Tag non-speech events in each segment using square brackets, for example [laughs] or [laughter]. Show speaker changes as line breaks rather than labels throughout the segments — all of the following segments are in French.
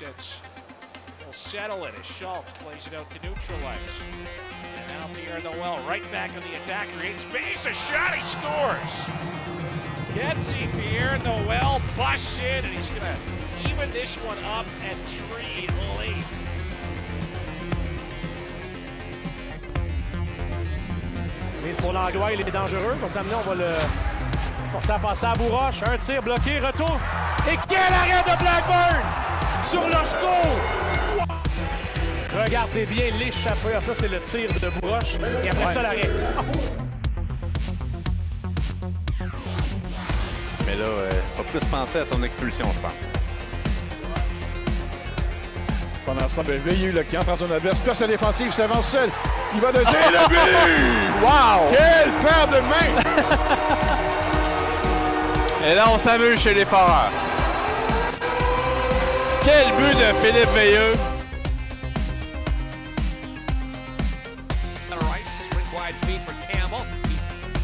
Vucevic will settle it as Schultz plays it out to neutralize. And now Pierre Noel right back on the attack, creates space, a shot, he scores! Kenzie Pierre Noel busts in, and he's going to even this one up at three late.
Mais pour l'Anglois, il est dangereux. Pour s'amener, on va le forcer à passer à Bourroche. Un tir bloqué, retour. Et quel arrêt de Blackburn sur le score! Regardez bien l'échappeur. Ça, c'est le tir de Bourroche. Et après ça, l'arrêt.
Mais là, euh, faut plus penser à son expulsion, je pense.
Pendant ce temps, ben, Veilleux là, qui entre en son adverse, place à la défensive, s'avance seul. Il va donner le but!
Wow!
Quelle paire de mains! [laughs]
Et là, on s'amuse chez les Foreurs. Quel but de Philippe Veilleux!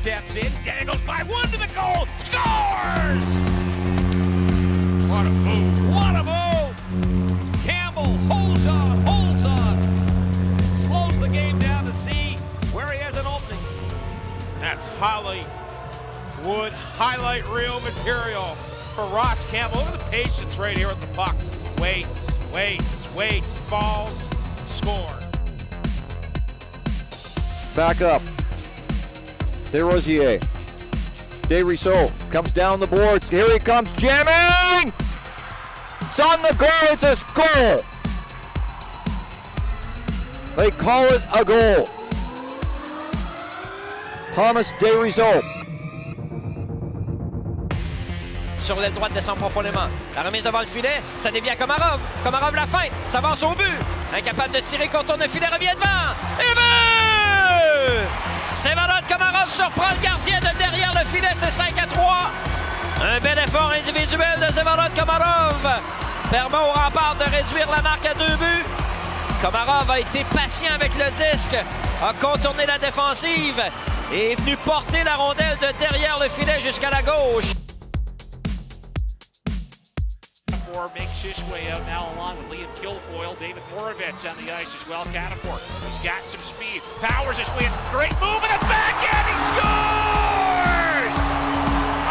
Steps in, dangles by one to the goal, scores! What a move! What a move! Campbell holds on, holds on, slows the game down to see where he has an opening. That's Hollywood highlight reel material for Ross Campbell. Look at the patience right here with the puck. Waits, waits, waits, falls, score.
Back up. DeRosier. DeRisso comes down the boards. Here he comes, jamming! It's on the goal. It's a goal. They call it a goal. Thomas DeRisso.
Sur l'aile droite descend profondément. La remise devant le filet, ça dévie à Komarov. Komarov la feinte, ça va à son but. Incapable de tirer, contourne le filet, revient devant. Et but! Sevarod Komarov surprend le gardien de derrière le filet, c'est 5 à 3. Un bel effort individuel de Sevarod Komarov permet au rempart de réduire la marque à deux buts. Komarov a été patient avec le disque, a contourné la défensive et est venu porter la rondelle de derrière le filet jusqu'à la gauche.
Four makes Shishway out now along with Liam Kilfoyle. David Moravets on the ice as well. Cataport. He's got some speed. Powers his way. in. Great move and a backhand. He scores!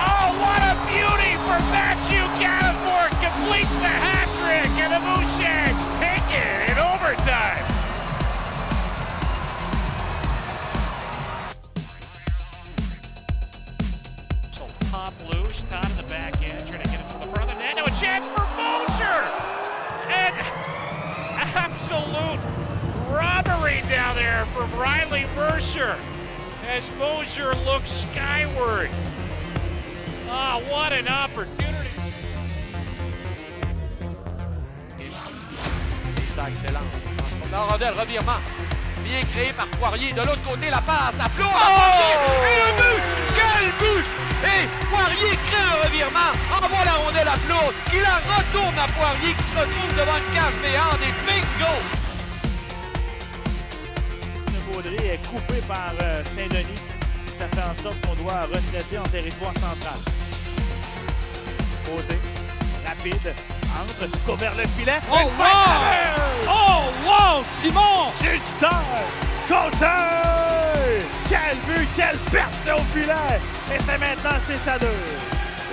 Oh, what a beauty for Matthew Cataport. Completes the hat trick and the Mooseheads take it in overtime. Pop loose, Todd in the backhand, trying to get him to the front of the net. Now a chance for down there from Riley Mercer as Mosher looks skyward. Ah, what an opportunity.
Excellent. La rondelle, revirement. Bien créé par Poirier. De l'autre côté, la passe à flot. Et le but! Quel but! Et Poirier crée un revirement. Envoie la rondelle à flot. Il la retourne à Poirier qui se retrouve devant une cage béante. Et bingo!
Est coupé par euh, Saint-Denis. Ça fait en sorte qu'on doit retraiter en territoire central. Côté, rapide, entre, court vers le filet.
Oh wow! Oh wow! Simon!
Justin Côté! Quel but, quelle percée au filet! Et c'est maintenant 6 à 2.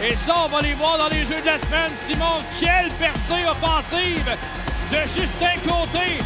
Et ça, on va les voir dans les jeux de la semaine. Simon, quelle percée offensive de Justin Côté.